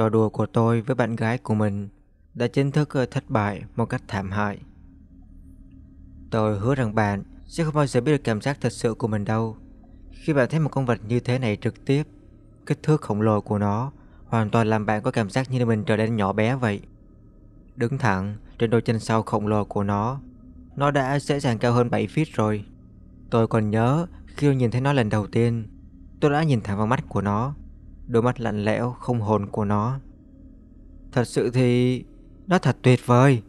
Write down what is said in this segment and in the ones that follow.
Trò đùa của tôi với bạn gái của mình đã chính thức ờ, thất bại một cách thảm hại. Tôi hứa rằng bạn sẽ không bao giờ biết được cảm giác thật sự của mình đâu. Khi bạn thấy một con vật như thế này trực tiếp, kích thước khổng lồ của nó hoàn toàn làm bạn có cảm giác như mình trở nên nhỏ bé vậy. Đứng thẳng trên đôi chân sau khổng lồ của nó, nó đã dễ dàng cao hơn 7 feet rồi. Tôi còn nhớ khi tôi nhìn thấy nó lần đầu tiên, tôi đã nhìn thẳng vào mắt của nó, đôi mắt lạnh lẽo không hồn của nó. Thật sự thì nó thật tuyệt vời.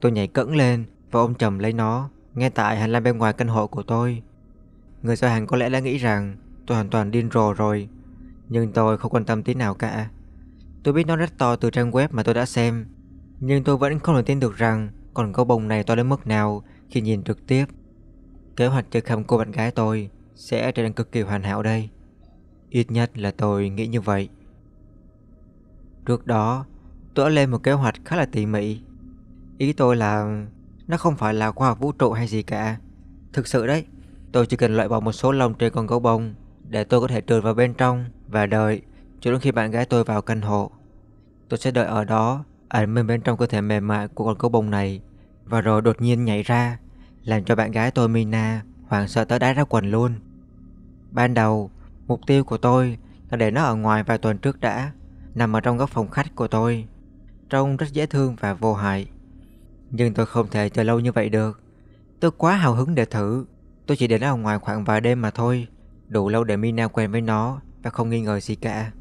Tôi nhảy cẫng lên và ôm chầm lấy nó ngay tại hành lang bên ngoài căn hộ của tôi. Người giao hàng có lẽ đã nghĩ rằng tôi hoàn toàn điên rồ rồi, nhưng tôi không quan tâm tí nào cả. Tôi biết nó rất to từ trang web mà tôi đã xem, nhưng tôi vẫn không thể tin được rằng còn gấu bông này to đến mức nào khi nhìn trực tiếp. Kế hoạch chơi khăm cô bạn gái tôi sẽ trở nên cực kỳ hoàn hảo đây. Ít nhất là tôi nghĩ như vậy. Trước đó, tôi đã lên một kế hoạch khá là tỉ mỉ. Ý tôi là nó không phải là khoa học vũ trụ hay gì cả. Thực sự đấy, tôi chỉ cần loại bỏ một số lông trên con gấu bông để tôi có thể trượt vào bên trong và đợi cho đến khi bạn gái tôi vào căn hộ. Tôi sẽ đợi ở đó, ẩn mình bên trong cơ thể mềm mại của con gấu bông này và rồi đột nhiên nhảy ra, làm cho bạn gái tôi Mina hoảng sợ tới đá ra quần luôn. Ban đầu, mục tiêu của tôi là để nó ở ngoài vài tuần trước đã, nằm ở trong góc phòng khách của tôi, trông rất dễ thương và vô hại. Nhưng tôi không thể chờ lâu như vậy được. Tôi quá hào hứng để thử. Tôi chỉ để nó ở ngoài khoảng vài đêm mà thôi, đủ lâu để Mina quen với nó và không nghi ngờ gì cả.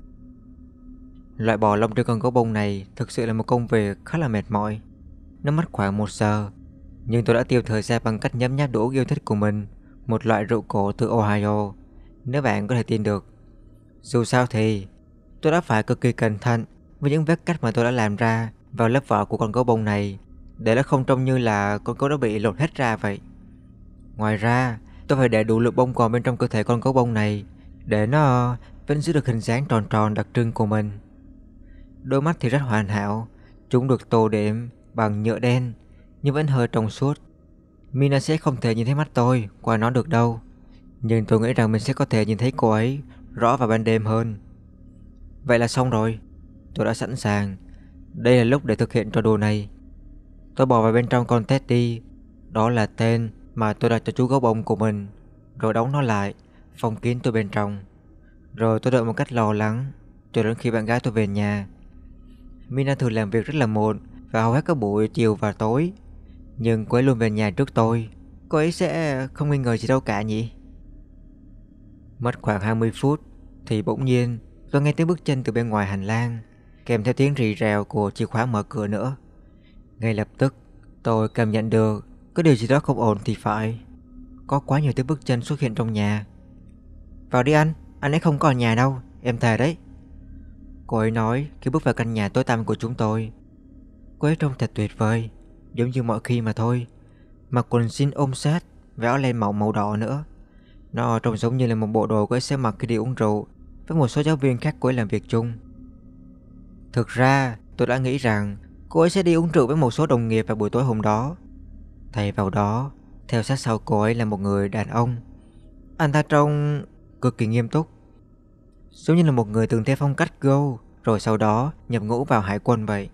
Loại bỏ lông trên con gấu bông này thực sự là một công việc khá là mệt mỏi. Nó mất khoảng một giờ, nhưng tôi đã tiêu thời gian bằng cách nhấm nháp đủ yêu thích của mình, một loại rượu cổ từ Ohio, nếu bạn có thể tin được. Dù sao thì, tôi đã phải cực kỳ cẩn thận với những vết cắt mà tôi đã làm ra vào lớp vỏ của con gấu bông này, để nó không trông như là con gấu đã bị lột hết ra vậy. Ngoài ra, tôi phải để đủ lượng bông còn bên trong cơ thể con gấu bông này để nó vẫn giữ được hình dáng tròn tròn đặc trưng của mình. Đôi mắt thì rất hoàn hảo, chúng được tô điểm bằng nhựa đen nhưng vẫn hơi trong suốt. Mina sẽ không thể nhìn thấy mắt tôi qua nó được đâu, nhưng tôi nghĩ rằng mình sẽ có thể nhìn thấy cô ấy rõ vào ban đêm hơn. Vậy là xong rồi, tôi đã sẵn sàng. Đây là lúc để thực hiện trò đùa này. Tôi bỏ vào bên trong con Teddy, đó là tên mà tôi đặt cho chú gấu bông của mình, rồi đóng nó lại, phong kín tôi bên trong. Rồi tôi đợi một cách lo lắng cho đến khi bạn gái tôi về nhà. Mina thường làm việc rất là muộn và hầu hết các buổi chiều và tối. Nhưng cô ấy luôn về nhà trước tôi. Cô ấy sẽ không nghi ngờ gì đâu cả nhỉ? Mất khoảng 20 phút thì bỗng nhiên tôi nghe tiếng bước chân từ bên ngoài hành lang kèm theo tiếng rì rèo của chìa khóa mở cửa nữa. Ngay lập tức tôi cảm nhận được có điều gì đó không ổn thì phải. Có quá nhiều tiếng bước chân xuất hiện trong nhà. Vào đi anh, anh ấy không còn nhà đâu, em thề đấy. Cô ấy nói khi bước vào căn nhà tối tăm của chúng tôi. Cô ấy trông thật tuyệt vời, giống như mọi khi mà thôi. Mặc quần jean ôm sát và áo len màu màu đỏ nữa. Nó trông giống như là một bộ đồ cô ấy sẽ mặc khi đi uống rượu với một số giáo viên khác của ấy làm việc chung. Thực ra, tôi đã nghĩ rằng cô ấy sẽ đi uống rượu với một số đồng nghiệp vào buổi tối hôm đó. Thay vào đó, theo sát sau cô ấy là một người đàn ông. Anh ta trông cực kỳ nghiêm túc. Giống như là một người từng theo phong cách go rồi sau đó nhập ngũ vào hải quân vậy.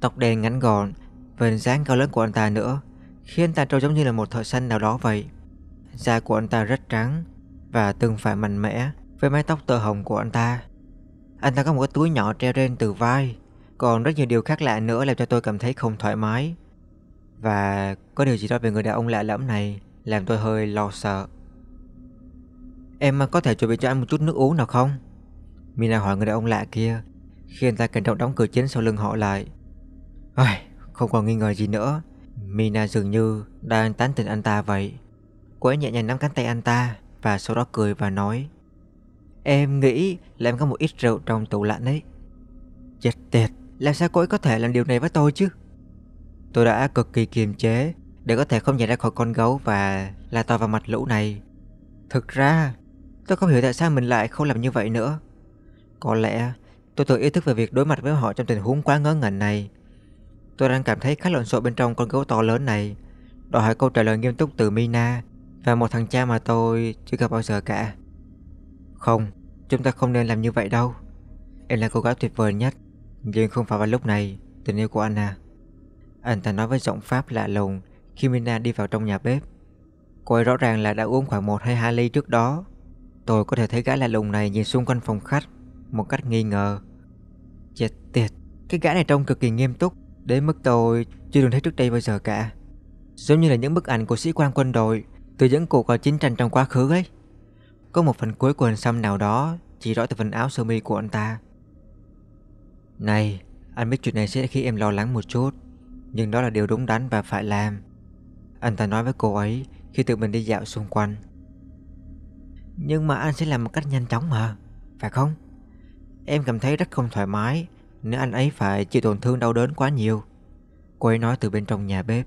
Tóc đen ngắn gọn và hình dáng cao lớn của anh ta nữa khiến anh ta trông giống như là một thợ săn nào đó vậy. Da của anh ta rất trắng và từng phải mạnh mẽ với mái tóc tơ hồng của anh ta. Anh ta có một cái túi nhỏ treo lên từ vai, còn rất nhiều điều khác lạ nữa làm cho tôi cảm thấy không thoải mái. Và có điều gì đó về người đàn ông lạ lẫm này làm tôi hơi lo sợ. Em có thể chuẩn bị cho anh một chút nước uống nào không? Mina hỏi người đàn ông lạ kia khi anh ta cẩn trọng đóng cửa chính sau lưng họ lại. Ai, không còn nghi ngờ gì nữa. Mina dường như đang tán tỉnh anh ta vậy. Cô ấy nhẹ nhàng nắm cánh tay anh ta và sau đó cười và nói Em nghĩ là em có một ít rượu trong tủ lạnh ấy. Chết tiệt, làm sao cô ấy có thể làm điều này với tôi chứ? Tôi đã cực kỳ kiềm chế để có thể không nhảy ra khỏi con gấu và la to vào mặt lũ này. Thực ra, tôi không hiểu tại sao mình lại không làm như vậy nữa. Có lẽ tôi tự ý thức về việc đối mặt với họ trong tình huống quá ngớ ngẩn này. Tôi đang cảm thấy khá lộn xộn bên trong con gấu to lớn này, đòi hỏi câu trả lời nghiêm túc từ Mina và một thằng cha mà tôi chưa gặp bao giờ cả. Không, chúng ta không nên làm như vậy đâu. Em là cô gái tuyệt vời nhất. Nhưng không phải vào lúc này Tình yêu của anh à. Anh ta nói với giọng Pháp lạ lùng Khi Mina đi vào trong nhà bếp. Cô ấy rõ ràng là đã uống khoảng 1 hay 2 ly trước đó. Tôi có thể thấy gã lạ lùng này nhìn xung quanh phòng khách Một cách nghi ngờ. Chết tiệt Cái gã này trông cực kỳ nghiêm túc. Đến mức tôi chưa từng thấy trước đây bao giờ cả. Giống như là những bức ảnh của sĩ quan quân đội. Từ những cuộc chiến tranh trong quá khứ ấy. Có một phần cuối của hình xăm nào đó Chỉ rõ từ phần áo sơ mi của anh ta. Này, Anh biết chuyện này sẽ khiến em lo lắng một chút, Nhưng đó là điều đúng đắn và phải làm. Anh ta nói với cô ấy Khi tự mình đi dạo xung quanh. Nhưng mà anh sẽ làm một cách nhanh chóng mà, Phải không? Em cảm thấy rất không thoải mái Nếu anh ấy phải chịu tổn thương đau đớn quá nhiều. Cô ấy nói từ bên trong nhà bếp.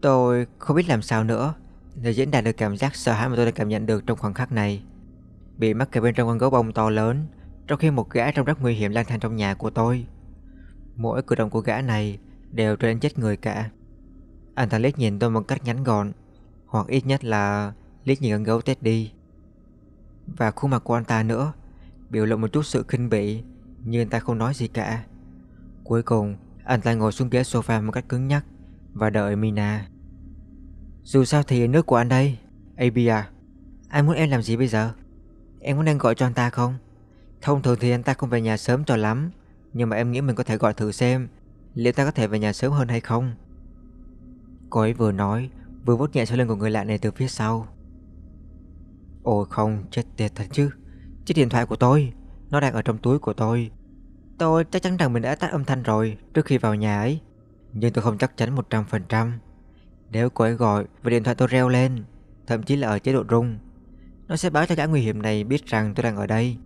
Tôi không biết làm sao nữa. Để diễn đạt được cảm giác sợ hãi mà tôi đã cảm nhận được trong khoảnh khắc này. Bị mắc kẹt bên trong con gấu bông to lớn, Trong khi một gã trông rất nguy hiểm lang thang trong nhà của tôi. Mỗi cử động của gã này đều trở nên chết người cả. Anh ta liếc nhìn tôi một cách ngắn gọn, Hoặc ít nhất là liếc nhìn con gấu Teddy. Đi Và khuôn mặt của anh ta nữa, Biểu lộ một chút sự khinh bỉ, Nhưng anh ta không nói gì cả. Cuối cùng, anh ta ngồi xuống ghế sofa một cách cứng nhắc Và đợi Mina. Dù sao thì nước của anh đây. AB à Anh muốn em làm gì bây giờ? Em có nên gọi cho anh ta không? Thông thường thì anh ta không về nhà sớm cho lắm, Nhưng mà em nghĩ mình có thể gọi thử xem Liệu ta có thể về nhà sớm hơn hay không. Cô ấy vừa nói, Vừa vuốt nhẹ sau lưng của người lạ này từ phía sau. Ôi không, chết tiệt thật chứ. Chiếc điện thoại của tôi, Nó đang ở trong túi của tôi. Tôi chắc chắn rằng mình đã tắt âm thanh rồi Trước khi vào nhà ấy. Nhưng tôi không chắc chắn 100% nếu cô ấy gọi và điện thoại tôi reo lên Thậm chí là ở chế độ rung Nó sẽ báo cho gã nguy hiểm này biết rằng tôi đang ở đây.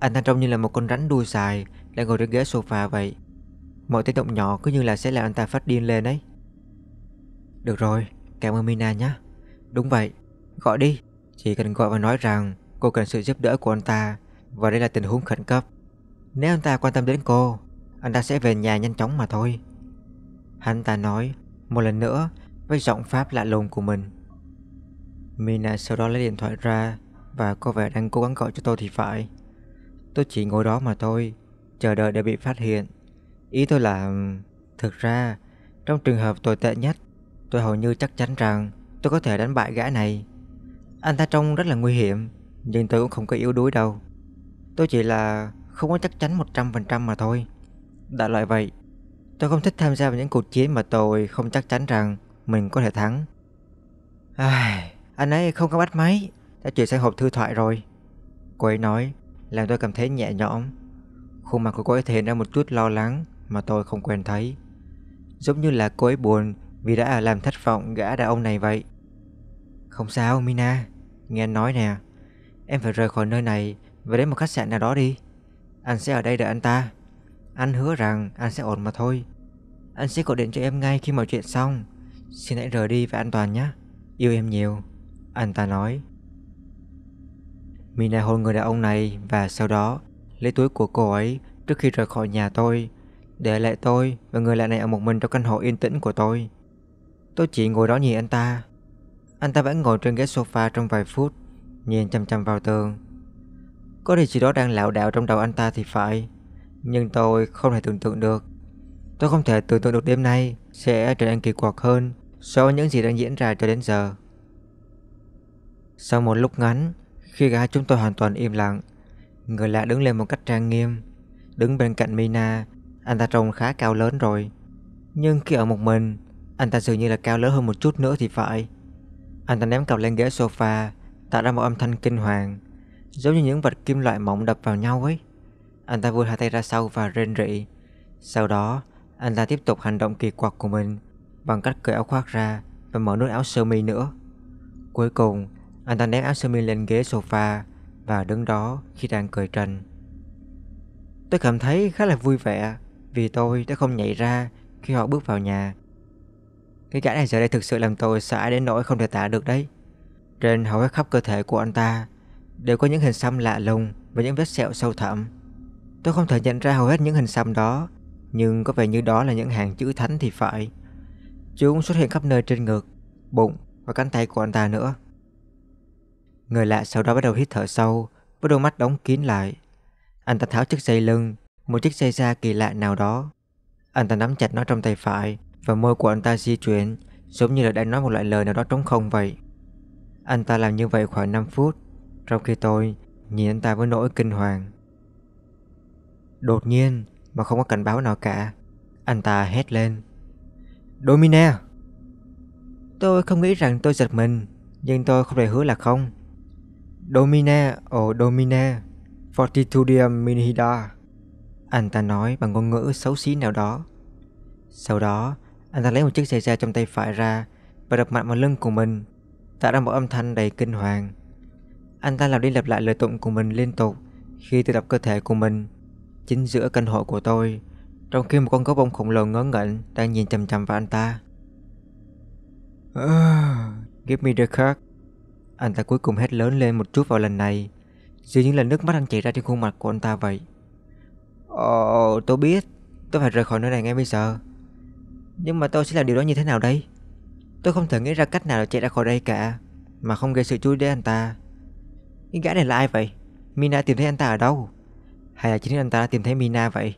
Anh ta trông như là một con rắn đuôi dài Đang ngồi trên ghế sofa vậy. Mọi tiếng động nhỏ cứ như là sẽ làm anh ta phát điên lên ấy. Được rồi, cảm ơn Mina nhé. Đúng vậy, gọi đi. Chỉ cần gọi và nói rằng cô cần sự giúp đỡ của anh ta Và đây là tình huống khẩn cấp. Nếu anh ta quan tâm đến cô Anh ta sẽ về nhà nhanh chóng mà thôi. Hắn ta nói Một lần nữa với giọng pháp lạ lùng của mình. Mina sau đó lấy điện thoại ra Và có vẻ đang cố gắng gọi cho tôi thì phải. Tôi chỉ ngồi đó mà thôi, Chờ đợi để bị phát hiện. Ý tôi là, Thực ra, Trong trường hợp tồi tệ nhất, Tôi hầu như chắc chắn rằng Tôi có thể đánh bại gã này. Anh ta trông rất là nguy hiểm, Nhưng tôi cũng không có yếu đuối đâu. Tôi chỉ là không có chắc chắn 100% mà thôi. Đại loại vậy, Tôi không thích tham gia vào những cuộc chiến mà tôi không chắc chắn rằng mình có thể thắng. Ai, Anh ấy không có bắt máy. Đã chuyển sang hộp thư thoại rồi. Cô ấy nói Làm tôi cảm thấy nhẹ nhõm. Khuôn mặt của cô ấy thể hiện ra một chút lo lắng Mà tôi không quen thấy. Giống như là cô ấy buồn Vì đã làm thất vọng gã đàn ông này vậy. Không sao Mina. Nghe anh nói nè. Em phải rời khỏi nơi này Và đến một khách sạn nào đó đi. Anh sẽ ở đây đợi anh ta. Anh hứa rằng anh sẽ ổn mà thôi. Anh sẽ gọi điện cho em ngay khi mọi chuyện xong. Xin hãy rời đi và an toàn nhé. Yêu em nhiều. Anh ta nói. Mina hôn người đàn ông này Và sau đó, lấy túi của cô ấy Trước khi rời khỏi nhà tôi, Để lại tôi và người lạ này ở một mình Trong căn hộ yên tĩnh của tôi. Tôi chỉ ngồi đó nhìn anh ta. Anh ta vẫn ngồi trên ghế sofa trong vài phút, Nhìn chăm chăm vào tường. Có điều gì đó đang lạo đạo trong đầu anh ta thì phải, Nhưng tôi không thể tưởng tượng được. Tôi không thể tưởng tượng được đêm nay Sẽ trở nên kỳ quặc hơn So với những gì đang diễn ra cho đến giờ. Sau một lúc ngắn, Khi cả chúng tôi hoàn toàn im lặng, Người lạ đứng lên một cách trang nghiêm, Đứng bên cạnh Mina, Anh ta trông khá cao lớn rồi. Nhưng khi ở một mình, Anh ta dường như là cao lớn hơn một chút nữa thì phải. Anh ta ném cặp lên ghế sofa, Tạo ra một âm thanh kinh hoàng, Giống như những vật kim loại mỏng đập vào nhau ấy. Anh ta vươn hai tay ra sau và rên rỉ. Sau đó, Anh ta tiếp tục hành động kỳ quặc của mình Bằng cách cởi áo khoác ra Và mở nút áo sơ mi nữa Cuối cùng Anh ta ném áo sơ mi lên ghế sofa Và đứng đó khi đang cười trần Tôi cảm thấy khá là vui vẻ Vì tôi đã không nhảy ra Khi họ bước vào nhà Cái gã này giờ đây thực sự làm tôi sợ đến nỗi không thể tả được đấy Trên hầu hết khắp cơ thể của anh ta đều có những hình xăm lạ lùng và những vết sẹo sâu thẳm. Tôi không thể nhận ra hầu hết những hình xăm đó, nhưng có vẻ như đó là những hàng chữ thánh thì phải. Chúng xuất hiện khắp nơi trên ngực, bụng và cánh tay của anh ta nữa. Người lạ sau đó bắt đầu hít thở sâu với đôi mắt đóng kín lại. Anh ta tháo chiếc dây lưng, một chiếc dây da kỳ lạ nào đó. Anh ta nắm chặt nó trong tay phải và môi của anh ta di chuyển giống như là đang nói một loại lời nào đó trống không vậy. Anh ta làm như vậy khoảng 5 phút, trong khi tôi nhìn anh ta với nỗi kinh hoàng. Đột nhiên, mà không có cảnh báo nào cả, anh ta hét lên. Domina! Tôi không nghĩ rằng tôi giật mình, nhưng tôi không thể hứa là không. Domina, oh Domina, Fortitudium Minhida. Anh ta nói bằng ngôn ngữ xấu xí nào đó. Sau đó, anh ta lấy một chiếc xe da trong tay phải ra và đập mạnh vào lưng của mình, tạo ra một âm thanh đầy kinh hoàng. Anh ta lặp đi lặp lại lời tụng của mình liên tục khi tự đập cơ thể của mình chính giữa căn hộ của tôi, trong khi một con gấu bông khổng lồ ngớ ngẩn đang nhìn chằm chằm vào anh ta. Uh, give me the card. Anh ta cuối cùng hét lớn lên một chút vào lần này, dường như là nước mắt đang chảy ra trên khuôn mặt của anh ta vậy. Ồ, tôi biết, tôi phải rời khỏi nơi này ngay bây giờ. Nhưng mà tôi sẽ làm điều đó như thế nào đây? Tôi không thể nghĩ ra cách nào để chạy ra khỏi đây cả, mà không gây sự chú ý đến anh ta. Cái gã này là ai vậy? Mina tìm thấy anh ta ở đâu? Hay là chính anh ta đã tìm thấy Mina vậy?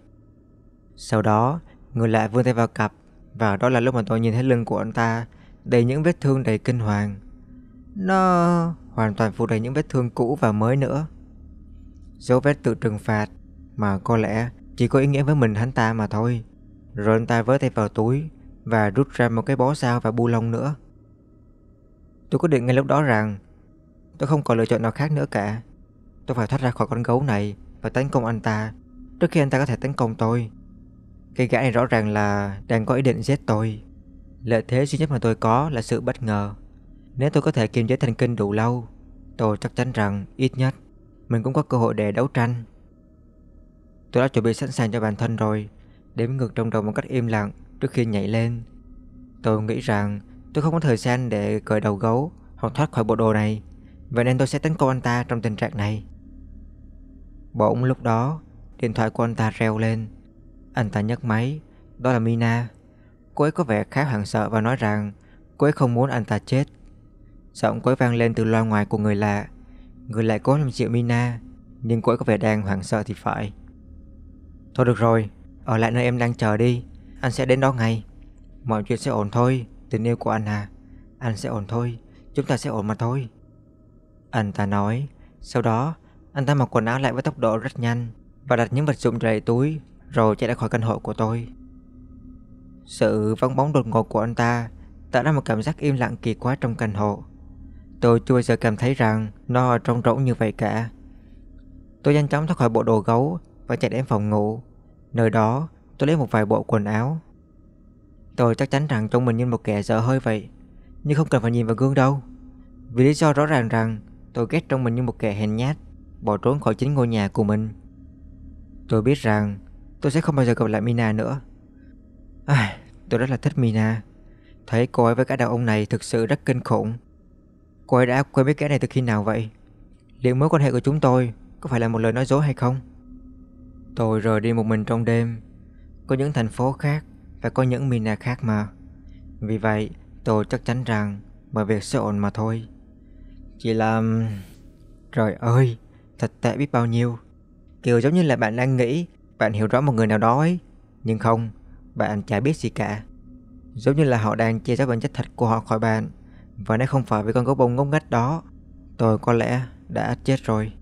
Sau đó, người lại vươn tay vào cặp và đó là lúc mà tôi nhìn thấy lưng của anh ta đầy những vết thương đầy kinh hoàng. Nó hoàn toàn phủ đầy những vết thương cũ và mới nữa. Dấu vết tự trừng phạt mà có lẽ chỉ có ý nghĩa với mình hắn ta mà thôi. Rồi anh ta với tay vào túi và rút ra một cái bó sao và bu lông nữa. Tôi quyết định ngay lúc đó rằng tôi không còn lựa chọn nào khác nữa cả. Tôi phải thoát ra khỏi con gấu này và tấn công anh ta trước khi anh ta có thể tấn công tôi. Cái gã này rõ ràng là đang có ý định giết tôi. Lợi thế duy nhất mà tôi có là sự bất ngờ. Nếu tôi có thể kiềm chế thần kinh đủ lâu, tôi chắc chắn rằng ít nhất mình cũng có cơ hội để đấu tranh. Tôi đã chuẩn bị sẵn sàng cho bản thân rồi, đếm ngược trong đầu một cách im lặng trước khi nhảy lên. Tôi nghĩ rằng tôi không có thời gian để cởi đầu gấu hoặc thoát khỏi bộ đồ này, vậy nên tôi sẽ tấn công anh ta trong tình trạng này. Bỗng lúc đó, điện thoại của anh ta reo lên. Anh ta nhấc máy, đó là Mina. Cô ấy có vẻ khá hoảng sợ và nói rằng cô ấy không muốn anh ta chết. Giọng cô ấy vang lên từ loa ngoài của người lạ. Người lại cố làm dịu Mina, nhưng cô ấy có vẻ đang hoảng sợ thì phải. Thôi được rồi, ở lại nơi em đang chờ đi, anh sẽ đến đó ngay. Mọi chuyện sẽ ổn thôi, tình yêu của anh à. Anh sẽ ổn thôi, chúng ta sẽ ổn mà thôi. Anh ta nói, sau đó anh ta mặc quần áo lại với tốc độ rất nhanh và đặt những vật dụng đầy túi rồi chạy ra khỏi căn hộ của tôi. Sự vắng bóng đột ngột của anh ta tạo ra một cảm giác im lặng kỳ quá trong căn hộ. Tôi chưa bao giờ cảm thấy rằng nó trống rỗng như vậy cả. Tôi nhanh chóng thoát khỏi bộ đồ gấu và chạy đến phòng ngủ. Nơi đó, tôi lấy một vài bộ quần áo. Tôi chắc chắn rằng trông mình như một kẻ dở hơi vậy, nhưng không cần phải nhìn vào gương đâu. Vì lý do rõ ràng rằng tôi ghét trông mình như một kẻ hèn nhát, bỏ trốn khỏi chính ngôi nhà của mình. Tôi biết rằng tôi sẽ không bao giờ gặp lại Mina nữa. À, tôi rất là thích Mina. Thấy cô ấy với cả đàn ông này thực sự rất kinh khủng. Cô ấy đã quen biết kẻ này từ khi nào vậy? Liệu mối quan hệ của chúng tôi có phải là một lời nói dối hay không? Tôi rời đi một mình trong đêm. Có những thành phố khác và có những Mina khác mà. Vì vậy, tôi chắc chắn rằng mọi việc sẽ ổn mà thôi. Chỉ là... Trời ơi, thật tệ biết bao nhiêu. Kiểu giống như là bạn đang nghĩ bạn hiểu rõ một người nào đó ấy. Nhưng không, bạn chả biết gì cả. Giống như là họ đang che giấu bản chất thật của họ khỏi bạn. Và nếu không phải với con gấu bông ngốc nghếch đó, tôi có lẽ đã chết rồi.